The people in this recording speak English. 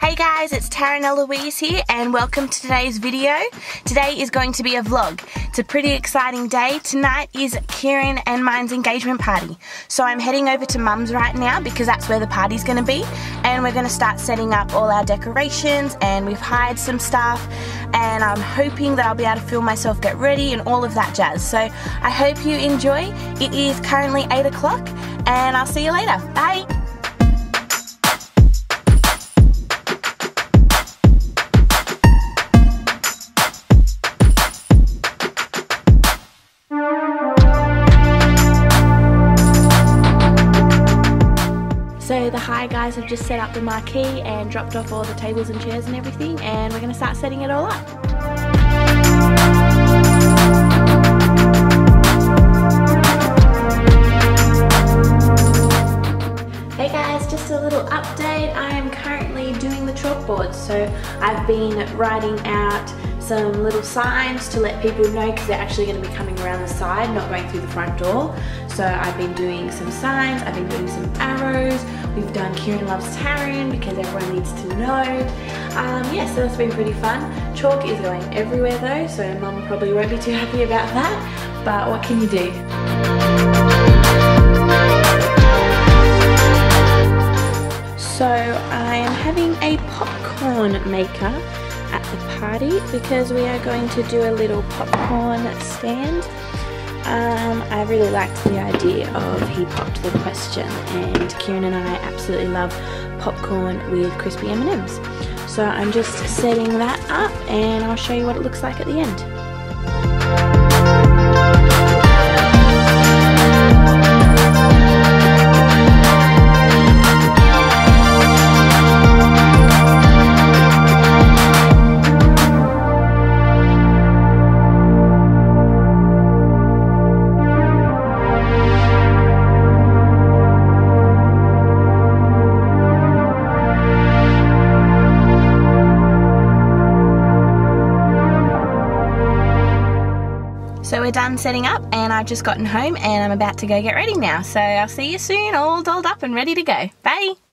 Hey guys, it's Taryn Elouise here and welcome to today's video. Today is going to be a vlog. It's a pretty exciting day. Tonight is Kieran and mine's engagement party. So I'm heading over to mum's right now because that's where the party's going to be and we're going to start setting up all our decorations and we've hired some staff and I'm hoping that I'll be able to film myself get ready and all of that jazz. So I hope you enjoy. It is currently 8 o'clock and I'll see you later. Bye! Hi guys have just set up the marquee and dropped off all the tables and chairs and everything and we're going to start setting it all up. Hey guys, just a little update. I am currently doing the chalkboard. So I've been writing out some little signs to let people know because they're actually going to be coming around the side, not going through the front door. So I've been doing some signs, I've been doing some arrows, we've done Kieran Loves Taryn because everyone needs to know. Um, yeah, so that's been pretty fun. Chalk is going everywhere though, so mum probably won't be too happy about that, but what can you do? So I am having a popcorn maker the party because we are going to do a little popcorn stand. Um, I really liked the idea of he popped the question and Kieran and I absolutely love popcorn with crispy M&Ms. So I'm just setting that up and I'll show you what it looks like at the end. We're done setting up and I've just gotten home and I'm about to go get ready now. So I'll see you soon, all dolled up and ready to go. Bye!